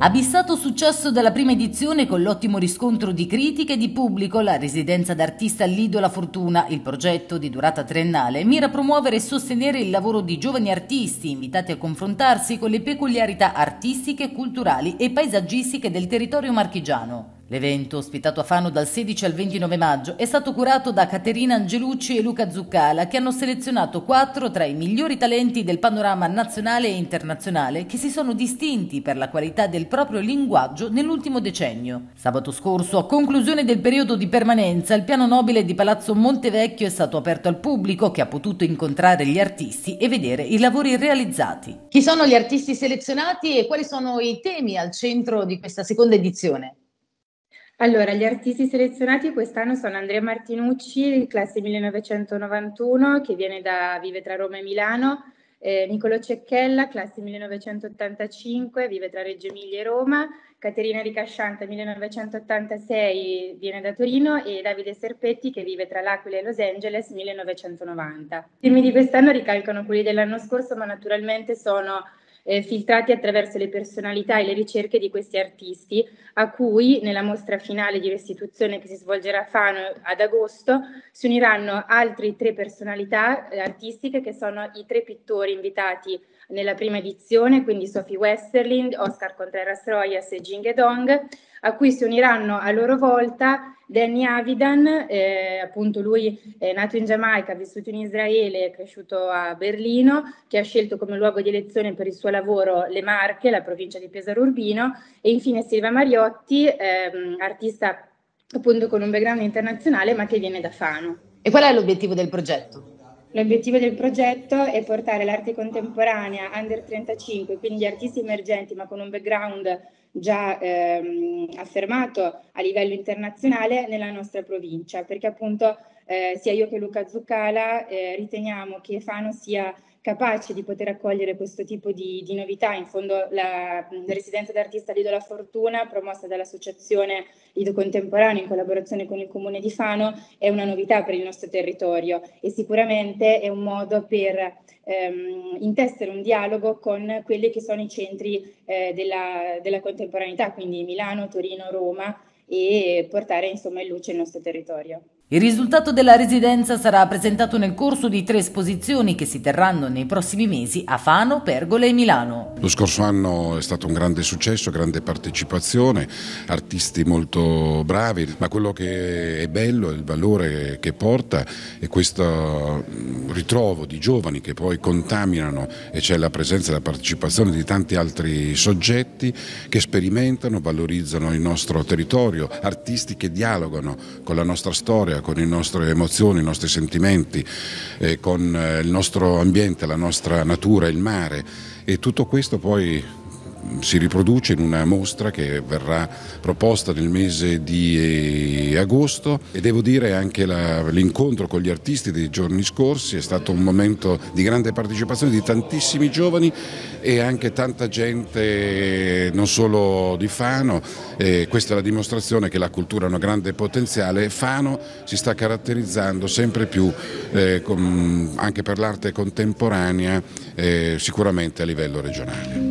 Abissato successo della prima edizione con l'ottimo riscontro di critiche e di pubblico, la residenza d'artista Lido La Fortuna, il progetto di durata triennale, mira a promuovere e sostenere il lavoro di giovani artisti invitati a confrontarsi con le peculiarità artistiche, culturali e paesaggistiche del territorio marchigiano. L'evento, ospitato a Fano dal 16 al 29 maggio, è stato curato da Caterina Angelucci e Luca Zuccala, che hanno selezionato quattro tra i migliori talenti del panorama nazionale e internazionale che si sono distinti per la qualità del proprio linguaggio nell'ultimo decennio. Sabato scorso, a conclusione del periodo di permanenza, il piano nobile di Palazzo Montevecchio è stato aperto al pubblico che ha potuto incontrare gli artisti e vedere i lavori realizzati. Chi sono gli artisti selezionati e quali sono i temi al centro di questa seconda edizione? Allora, gli artisti selezionati quest'anno sono Andrea Martinucci, classe 1991, che viene da vive tra Roma e Milano, eh, Nicolo Cecchella, classe 1985, vive tra Reggio Emilia e Roma, Caterina Ricascianta, 1986, viene da Torino e Davide Serpetti, che vive tra L'Aquila e Los Angeles, 1990. I film di quest'anno ricalcano quelli dell'anno scorso, ma naturalmente sono eh, filtrati attraverso le personalità e le ricerche di questi artisti, a cui nella mostra finale di restituzione che si svolgerà a Fano ad agosto si uniranno altre tre personalità eh, artistiche che sono i tre pittori invitati nella prima edizione, quindi Sophie Westerlind, Oscar Contreras Royas e Jing Dong, a cui si uniranno a loro volta Danny Avidan, eh, appunto lui è nato in Giamaica, ha vissuto in Israele, è cresciuto a Berlino, che ha scelto come luogo di elezione per il suo lavoro le Marche, la provincia di Pesaro Urbino, e infine Silva Mariotti, ehm, artista appunto con un background internazionale ma che viene da Fano. E qual è l'obiettivo del progetto? L'obiettivo del progetto è portare l'arte contemporanea under 35, quindi artisti emergenti ma con un background già ehm, affermato a livello internazionale nella nostra provincia, perché appunto eh, sia io che Luca Zuccala eh, riteniamo che Fano sia capace di poter accogliere questo tipo di, di novità. In fondo la, la residenza d'artista Lido La Fortuna, promossa dall'associazione Lido Contemporaneo in collaborazione con il comune di Fano, è una novità per il nostro territorio e sicuramente è un modo per ehm, intessere un dialogo con quelli che sono i centri eh, della, della contemporaneità, quindi Milano, Torino, Roma e portare insomma in luce il nostro territorio. Il risultato della residenza sarà presentato nel corso di tre esposizioni che si terranno nei prossimi mesi a Fano, Pergola e Milano. Lo scorso anno è stato un grande successo, grande partecipazione, artisti molto bravi, ma quello che è bello, il valore che porta è questo ritrovo di giovani che poi contaminano e c'è la presenza e la partecipazione di tanti altri soggetti che sperimentano, valorizzano il nostro territorio, artisti che dialogano con la nostra storia, con le nostre emozioni, i nostri sentimenti, eh, con eh, il nostro ambiente, la nostra natura, il mare. E tutto questo poi si riproduce in una mostra che verrà proposta nel mese di eh, agosto. E devo dire anche l'incontro con gli artisti dei giorni scorsi è stato un momento di grande partecipazione di tantissimi giovani e anche tanta gente non solo di Fano, e questa è la dimostrazione che la cultura ha un grande potenziale. E Fano si sta caratterizzando sempre più eh, con, anche per l'arte contemporanea eh, sicuramente a livello regionale.